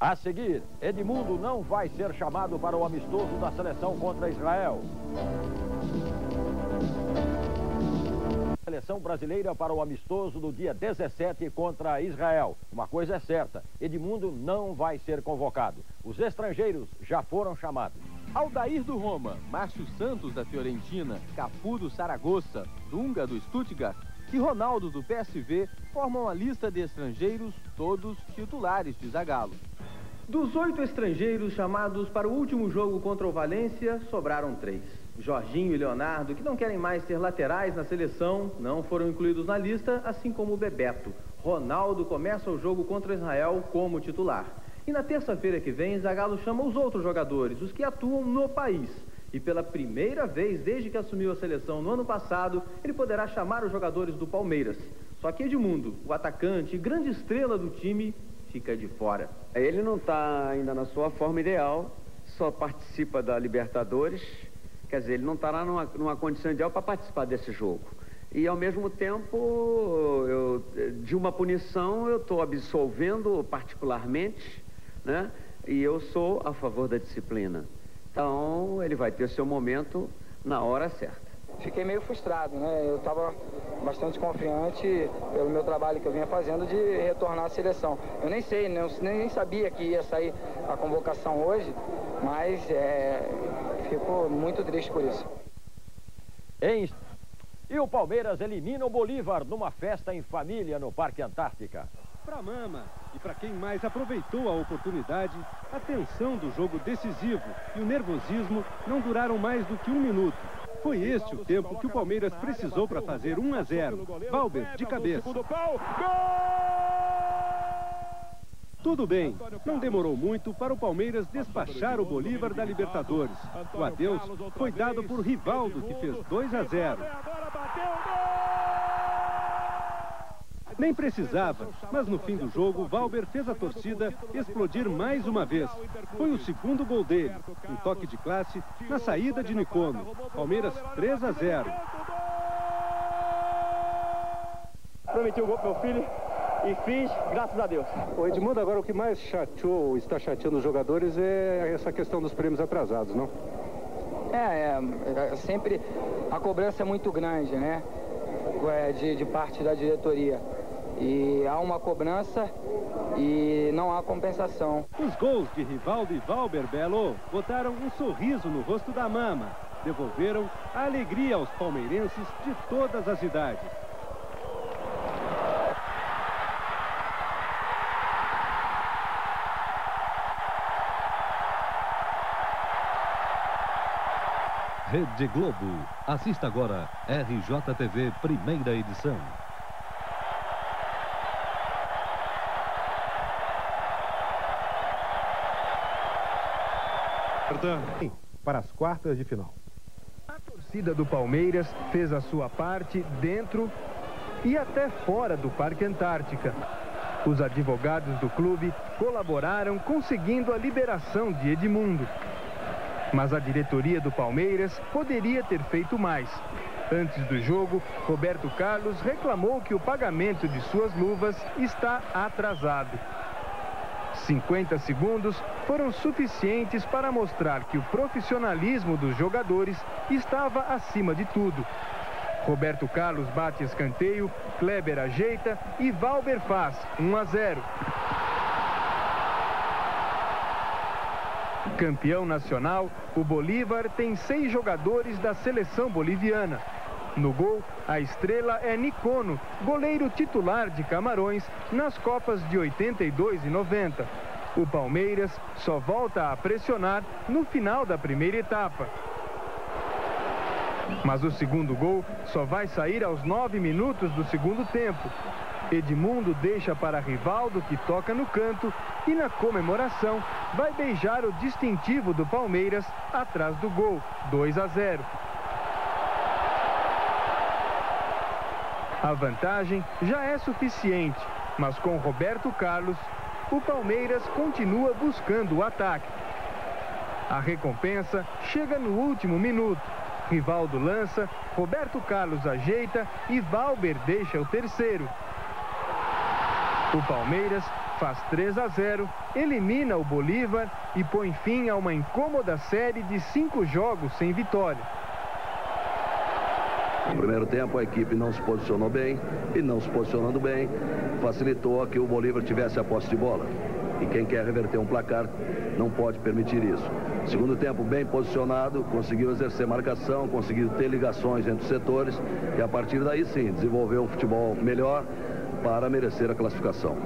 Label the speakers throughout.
Speaker 1: A seguir, Edmundo não vai ser chamado para o amistoso da seleção contra Israel. Seleção brasileira para o amistoso do dia 17 contra Israel. Uma coisa é certa, Edmundo não vai ser convocado. Os estrangeiros já foram chamados.
Speaker 2: Aldair do Roma, Márcio Santos da Fiorentina, Capu do Saragossa, Dunga do Stuttgart e Ronaldo do PSV formam a lista de estrangeiros, todos titulares de Zagallo.
Speaker 3: Dos oito estrangeiros chamados para o último jogo contra o Valência, sobraram três. Jorginho e Leonardo, que não querem mais ser laterais na seleção, não foram incluídos na lista, assim como o Bebeto. Ronaldo começa o jogo contra Israel como titular. E na terça-feira que vem, Zagallo chama os outros jogadores, os que atuam no país. E pela primeira vez desde que assumiu a seleção no ano passado, ele poderá chamar os jogadores do Palmeiras. Só que Edmundo, o atacante e grande estrela do time, fica de fora.
Speaker 4: Ele não está ainda na sua forma ideal, só participa da Libertadores, quer dizer, ele não estará numa, numa condição ideal para participar desse jogo. E ao mesmo tempo, eu, de uma punição, eu estou absolvendo particularmente, né? E eu sou a favor da disciplina. Então, ele vai ter seu momento na hora certa
Speaker 5: fiquei meio frustrado, né? Eu estava bastante confiante pelo meu trabalho que eu vinha fazendo de retornar à seleção. Eu nem sei, nem, nem sabia que ia sair a convocação hoje, mas é, fico muito triste por isso.
Speaker 1: Em... E o Palmeiras elimina o Bolívar numa festa em família no Parque Antártica.
Speaker 6: Para Mama e para quem mais aproveitou a oportunidade, a tensão do jogo decisivo e o nervosismo não duraram mais do que um minuto. Foi este o tempo que o Palmeiras precisou para fazer 1 a 0. Valber de cabeça. Tudo bem, não demorou muito para o Palmeiras despachar o Bolívar da Libertadores. O adeus foi dado por Rivaldo, que fez 2 a 0. Nem precisava, mas no fim do jogo, Valber fez a torcida explodir mais uma vez. Foi o segundo gol dele, um toque de classe na saída de Nicono. Palmeiras 3 a 0.
Speaker 7: Prometi o gol pro meu filho e fiz, graças a Deus.
Speaker 8: O Edmundo, agora o que mais chateou, está chateando os jogadores é essa questão dos prêmios atrasados, não?
Speaker 5: É, é, é sempre a cobrança é muito grande, né? É, de, de parte da diretoria. E há uma cobrança e não há compensação.
Speaker 6: Os gols de Rivaldo e Valber Belo botaram um sorriso no rosto da mama. Devolveram a alegria aos palmeirenses de todas as idades.
Speaker 9: Rede Globo. Assista agora RJTV Primeira Edição.
Speaker 8: Para as quartas de final.
Speaker 10: A torcida do Palmeiras fez a sua parte dentro e até fora do Parque Antártica. Os advogados do clube colaboraram conseguindo a liberação de Edmundo. Mas a diretoria do Palmeiras poderia ter feito mais. Antes do jogo, Roberto Carlos reclamou que o pagamento de suas luvas está atrasado. 50 segundos foram suficientes para mostrar que o profissionalismo dos jogadores estava acima de tudo. Roberto Carlos bate escanteio, Kleber ajeita e Valber faz 1 a 0. Campeão nacional, o Bolívar tem seis jogadores da seleção boliviana. No gol, a estrela é Nicono, goleiro titular de Camarões nas Copas de 82 e 90. O Palmeiras só volta a pressionar no final da primeira etapa. Mas o segundo gol só vai sair aos nove minutos do segundo tempo. Edmundo deixa para Rivaldo, que toca no canto, e na comemoração vai beijar o distintivo do Palmeiras atrás do gol, 2 a 0. A vantagem já é suficiente, mas com Roberto Carlos, o Palmeiras continua buscando o ataque. A recompensa chega no último minuto. Rivaldo lança, Roberto Carlos ajeita e Valber deixa o terceiro. O Palmeiras faz 3 a 0, elimina o Bolívar e põe fim a uma incômoda série de cinco jogos sem vitória.
Speaker 11: No primeiro tempo, a equipe não se posicionou bem e não se posicionando bem, facilitou que o Bolívar tivesse a posse de bola. E quem quer reverter um placar não pode permitir isso. Segundo tempo, bem posicionado, conseguiu exercer marcação, conseguiu ter ligações entre os setores e a partir daí sim, desenvolveu um futebol melhor, para merecer a classificação.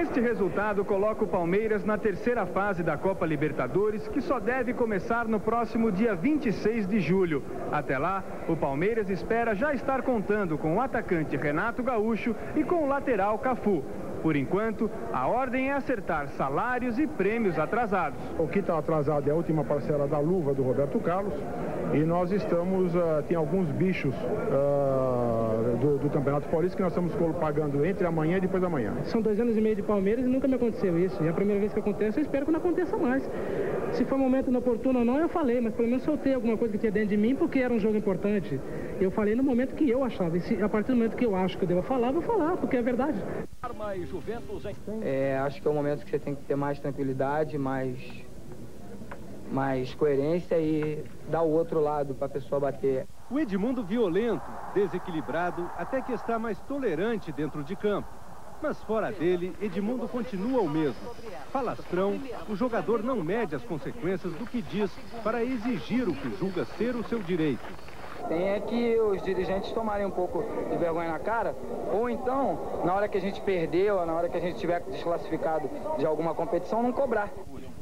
Speaker 10: Este resultado coloca o Palmeiras na terceira fase da Copa Libertadores, que só deve começar no próximo dia 26 de julho. Até lá, o Palmeiras espera já estar contando com o atacante Renato Gaúcho e com o lateral Cafu. Por enquanto, a ordem é acertar salários e prêmios atrasados.
Speaker 12: O que está atrasado é a última parcela da luva do Roberto Carlos e nós estamos, uh, tem alguns bichos uh, do, do, Campeonato Paulista que nós estamos pagando entre amanhã e depois da manhã.
Speaker 13: São dois anos e meio de Palmeiras e nunca me aconteceu isso. E é a primeira vez que acontece, eu espero que não aconteça mais. Se foi um momento inoportuno ou não, eu falei, mas pelo menos soltei alguma coisa que tinha dentro de mim porque era um jogo importante. Eu falei no momento que eu achava. E se, a partir do momento que eu acho que eu devo falar, vou falar, porque é verdade.
Speaker 5: É, acho que é o momento que você tem que ter mais tranquilidade, mais, mais coerência e dar o outro lado para a pessoa bater.
Speaker 6: O Edmundo violento, desequilibrado, até que está mais tolerante dentro de campo. Mas fora dele, Edmundo continua o mesmo. Falastrão, o jogador não mede as consequências do que diz para exigir o que julga ser o seu direito.
Speaker 5: Tem é que os dirigentes tomarem um pouco de vergonha na cara, ou então, na hora que a gente perdeu, ou na hora que a gente tiver desclassificado de alguma competição, não cobrar.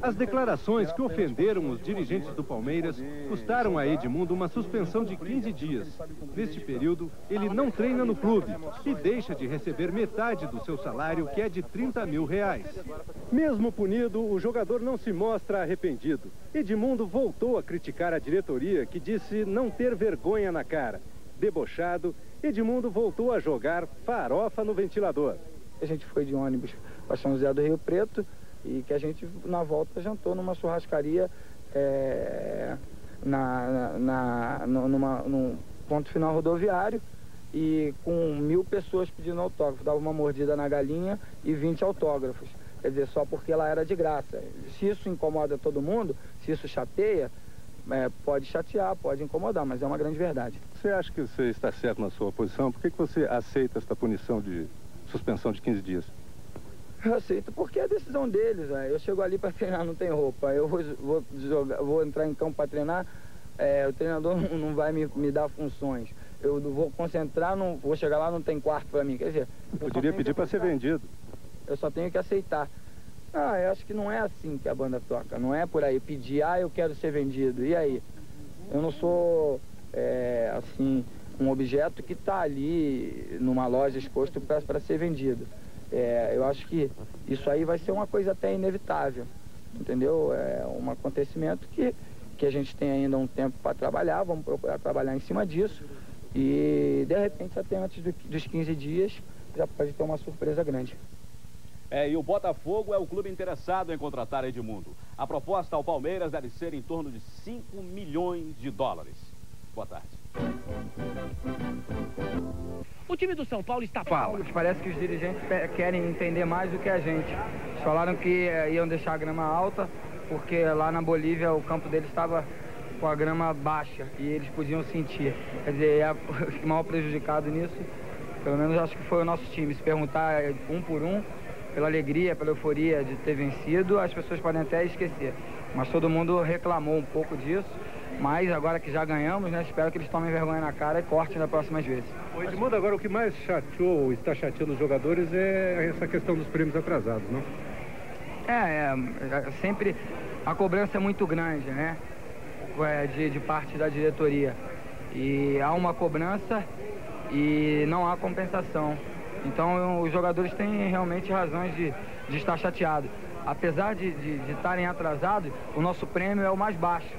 Speaker 6: As declarações que ofenderam os dirigentes do Palmeiras custaram a Edmundo uma suspensão de 15 dias. Neste período, ele não treina no clube e deixa de receber metade do seu salário, que é de 30 mil reais. Mesmo punido, o jogador não se mostra arrependido. Edmundo voltou a criticar a diretoria, que disse não ter vergonha na cara. Debochado, Edmundo voltou a jogar farofa no ventilador.
Speaker 5: A gente foi de ônibus para São José do Rio Preto, e que a gente, na volta, jantou numa churrascaria é, na, na, na, numa, num ponto final rodoviário e com mil pessoas pedindo autógrafo. Dava uma mordida na galinha e 20 autógrafos. Quer dizer, só porque ela era de graça. Se isso incomoda todo mundo, se isso chateia, é, pode chatear, pode incomodar, mas é uma grande verdade.
Speaker 8: Você acha que você está certo na sua posição? Por que, que você aceita essa punição de suspensão de 15 dias?
Speaker 5: Eu aceito porque é a decisão deles, véio. Eu chego ali para treinar, não tem roupa. Eu vou, vou, jogar, vou entrar em campo para treinar, é, o treinador não, não vai me, me, dar funções. Eu vou concentrar, não, vou chegar lá, não tem quarto para mim. Quer dizer,
Speaker 8: eu poderia pedir para ser vendido.
Speaker 5: Eu só tenho que aceitar. Ah, eu acho que não é assim que a banda toca. Não é por aí pedir, ah, eu quero ser vendido. E aí? Eu não sou, é, assim, um objeto que está ali numa loja exposto para ser vendido. É, eu acho que isso aí vai ser uma coisa até inevitável, entendeu? É um acontecimento que, que a gente tem ainda um tempo para trabalhar, vamos procurar trabalhar em cima disso e de repente até antes do, dos 15 dias já pode ter uma surpresa grande.
Speaker 1: É, e o Botafogo é o clube interessado em contratar Edmundo. A proposta ao Palmeiras deve ser em torno de 5 milhões de dólares. Boa tarde.
Speaker 14: O time do São Paulo está fala.
Speaker 5: Parece que os dirigentes querem entender mais do que a gente. Eles falaram que eh, iam deixar a grama alta, porque lá na Bolívia o campo deles estava com a grama baixa e eles podiam sentir. Quer dizer, é maior prejudicado nisso, pelo menos acho que foi o nosso time. Se perguntar eh, um por um, pela alegria, pela euforia de ter vencido, as pessoas podem até esquecer. Mas todo mundo reclamou um pouco disso. Mas agora que já ganhamos, né, espero que eles tomem vergonha na cara e cortem das próximas vezes.
Speaker 8: O Edmundo, agora o que mais chateou ou está chateando os jogadores é essa questão dos prêmios atrasados, não?
Speaker 5: É, é, é sempre a cobrança é muito grande, né? É, de, de parte da diretoria. E há uma cobrança e não há compensação. Então os jogadores têm realmente razões de, de estar chateados. Apesar de estarem atrasados, o nosso prêmio é o mais baixo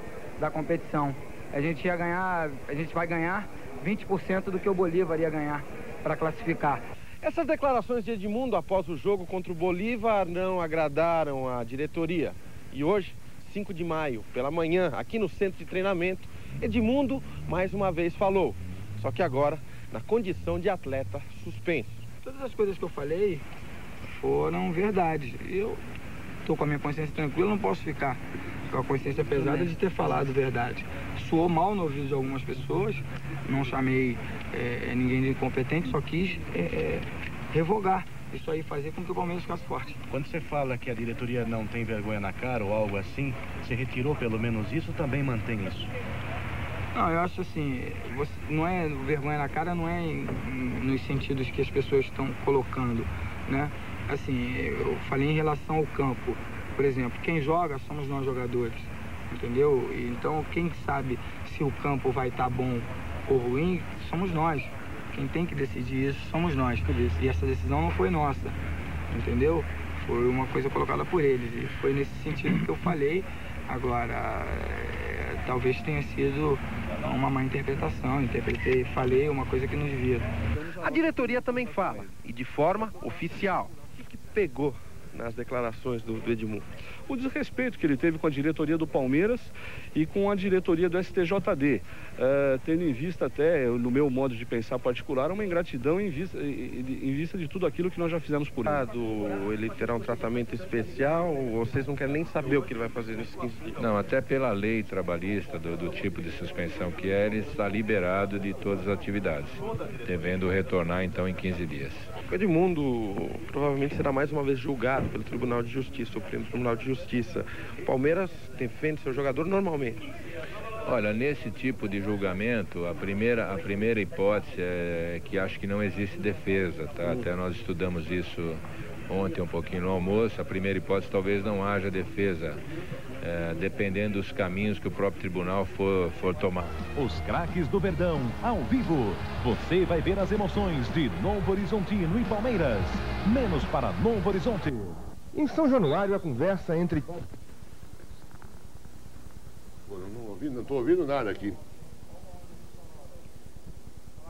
Speaker 5: da competição. A gente ia ganhar, a gente vai ganhar 20% do que o Bolívar ia ganhar para classificar.
Speaker 15: Essas declarações de Edmundo após o jogo contra o Bolívar não agradaram a diretoria. E hoje, 5 de maio, pela manhã, aqui no centro de treinamento, Edmundo mais uma vez falou. Só que agora na condição de atleta suspenso.
Speaker 5: Todas as coisas que eu falei foram verdades. Eu estou com a minha consciência tranquila, não posso ficar a consciência pesada de ter falado verdade. Soou mal no ouvido de algumas pessoas, não chamei é, ninguém de incompetente, só quis é, é, revogar isso aí, fazer com que o Palmeiras ficasse forte.
Speaker 16: Quando você fala que a diretoria não tem vergonha na cara ou algo assim, você retirou pelo menos isso ou também mantém isso?
Speaker 5: Não, eu acho assim, você, não é vergonha na cara, não é em, em, nos sentidos que as pessoas estão colocando, né? Assim, eu falei em relação ao campo, por exemplo, quem joga somos nós jogadores, entendeu? Então, quem sabe se o campo vai estar tá bom ou ruim, somos nós. Quem tem que decidir isso somos nós. E essa decisão não foi nossa, entendeu? Foi uma coisa colocada por eles. E foi nesse sentido que eu falei. Agora, é, talvez tenha sido uma má interpretação. Interpretei, falei uma coisa que não devia.
Speaker 15: A diretoria também fala, e de forma oficial. Que pegou nas declarações do, do Edmundo?
Speaker 17: O desrespeito que ele teve com a diretoria do Palmeiras e com a diretoria do STJD, uh, eh, tendo em vista até, no meu modo de pensar particular, uma ingratidão em vista, em vista de tudo aquilo que nós já fizemos por ele.
Speaker 15: Ah, do, ele terá um tratamento especial, vocês não querem nem saber o que ele vai fazer nesses 15 dias?
Speaker 10: Não, até pela lei trabalhista do, do tipo de suspensão que é, ele está liberado de todas as atividades, devendo retornar então em 15 dias.
Speaker 15: O Edmundo provavelmente será mais uma vez julgado pelo Tribunal de Justiça, o Supremo Tribunal de Justiça. O Palmeiras defende seu jogador normalmente.
Speaker 10: Olha, nesse tipo de julgamento, a primeira, a primeira hipótese é que acho que não existe defesa, tá? Hum. Até nós estudamos isso ontem um pouquinho no almoço. A primeira hipótese talvez não haja defesa, é, dependendo dos caminhos que o próprio tribunal for, for tomar.
Speaker 9: Os craques do Verdão, ao vivo. Você vai ver as emoções de Novo Horizontino e Palmeiras. Menos para Novo Horizonte.
Speaker 6: Em São Januário, a conversa entre...
Speaker 18: Pô, não ouvi, não estou ouvindo nada aqui.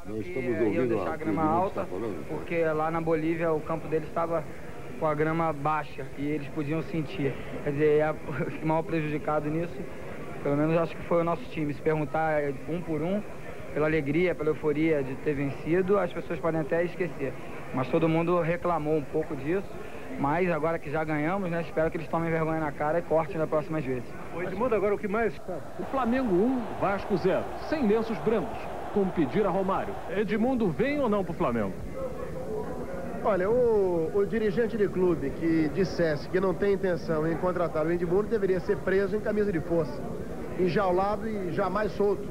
Speaker 5: Não estamos ouvindo deixar a grama alta, porque lá na Bolívia o campo deles estava com a grama baixa e eles podiam sentir. Quer dizer, é o maior prejudicado nisso, pelo menos acho que foi o nosso time. Se perguntar um por um, pela alegria, pela euforia de ter vencido, as pessoas podem até esquecer. Mas todo mundo reclamou um pouco disso. Mas agora que já ganhamos, né? Espero que eles tomem vergonha na cara e cortem nas próximas vezes.
Speaker 19: O Edmundo, agora o que mais? O Flamengo 1, Vasco 0. Sem lenços brancos. Como pedir a Romário. Edmundo vem ou não pro Flamengo?
Speaker 20: Olha, o, o, dirigente de clube que dissesse que não tem intenção em contratar o Edmundo deveria ser preso em camisa de força, enjaulado e jamais solto.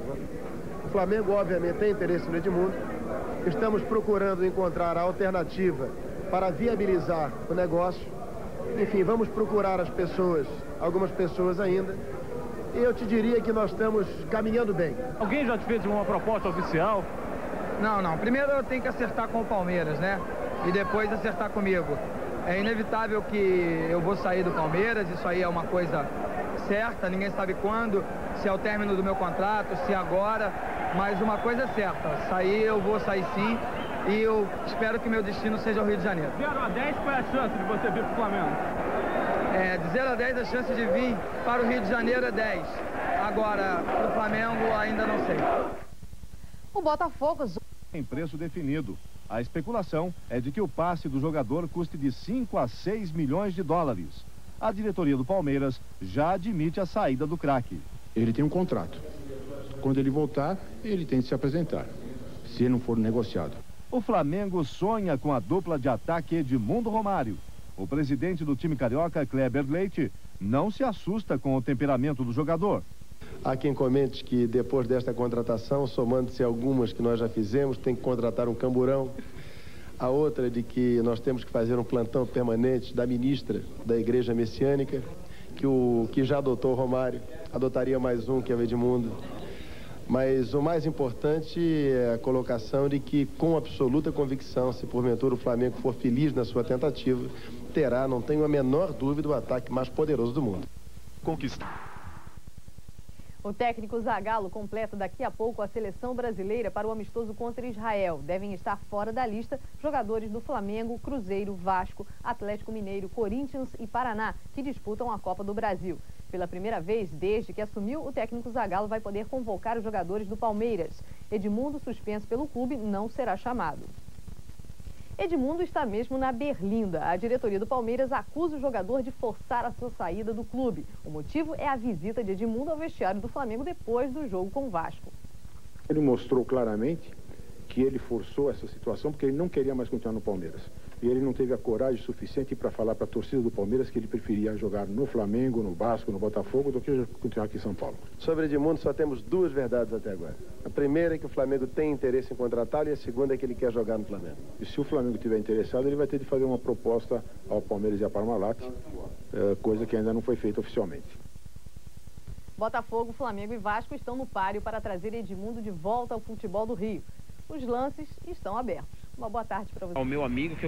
Speaker 20: O Flamengo, obviamente, tem interesse no Edmundo. Estamos procurando encontrar a alternativa para viabilizar o negócio. Enfim, vamos procurar as pessoas, algumas pessoas ainda. E eu te diria que nós estamos caminhando bem.
Speaker 19: Alguém já te fez uma proposta oficial?
Speaker 5: Não, não. Primeiro eu tenho que acertar com o Palmeiras, né? E depois acertar comigo. É inevitável que eu vou sair do Palmeiras, isso aí é uma coisa certa, ninguém sabe quando, se é o término do meu contrato, se é agora, mas uma coisa é certa, sair eu vou sair sim, e eu espero que meu destino seja o Rio de Janeiro.
Speaker 19: 0 a 10, qual é a chance de você vir para o Flamengo?
Speaker 5: É, de 0 a 10, a chance de vir para o Rio de Janeiro é 10. Agora, para o Flamengo, ainda não sei.
Speaker 2: O Botafogo...
Speaker 6: Tem preço definido. A especulação é de que o passe do jogador custe de 5 a 6 milhões de dólares. A diretoria do Palmeiras já admite a saída do craque.
Speaker 12: Ele tem um contrato. Quando ele voltar, ele tem de se apresentar, se não for negociado.
Speaker 6: O Flamengo sonha com a dupla de ataque Edmundo Romário. O presidente do time carioca, Kleber Leite, não se assusta com o temperamento do jogador.
Speaker 20: Há quem comente que depois desta contratação, somando-se algumas que nós já fizemos, tem que contratar um camburão. A outra de que nós temos que fazer um plantão permanente da ministra da Igreja Messiânica, que o que já adotou o Romário, adotaria mais um, que é o Edmundo. Mas o mais importante é a colocação de que, com absoluta convicção, se porventura o Flamengo for feliz na sua tentativa, terá, não tenho a menor dúvida, o ataque mais poderoso do mundo.
Speaker 19: Conquistar.
Speaker 2: O técnico Zagallo completa daqui a pouco a seleção brasileira para o amistoso contra Israel. Devem estar fora da lista jogadores do Flamengo, Cruzeiro, Vasco, Atlético Mineiro, Corinthians e Paraná, que disputam a Copa do Brasil. Pela primeira vez desde que assumiu, o técnico Zagallo vai poder convocar os jogadores do Palmeiras. Edmundo, suspenso pelo clube, não será chamado.
Speaker 21: Edmundo está mesmo na berlinda. A diretoria do Palmeiras acusa o jogador de forçar a sua saída do clube. O motivo é a visita de Edmundo ao vestiário do Flamengo depois do jogo com o Vasco.
Speaker 12: Ele mostrou claramente que ele forçou essa situação porque ele não queria mais continuar no Palmeiras. E ele não teve a coragem suficiente para falar para a torcida do Palmeiras que ele preferia jogar no Flamengo, no Vasco, no Botafogo, do que continuar aqui em São Paulo.
Speaker 20: Sobre Edmundo, só temos duas verdades até agora. A primeira é que o Flamengo tem interesse em contratá-lo e a segunda é que ele quer jogar no Flamengo.
Speaker 12: E se o Flamengo estiver interessado, ele vai ter de fazer uma proposta ao Palmeiras e à Parmalat, eh, coisa que ainda não foi feita oficialmente.
Speaker 21: Botafogo, Flamengo e Vasco estão no páreo para trazer Edmundo de volta ao futebol do Rio. Os lances estão abertos. Uma boa tarde para você.
Speaker 14: Ao meu amigo que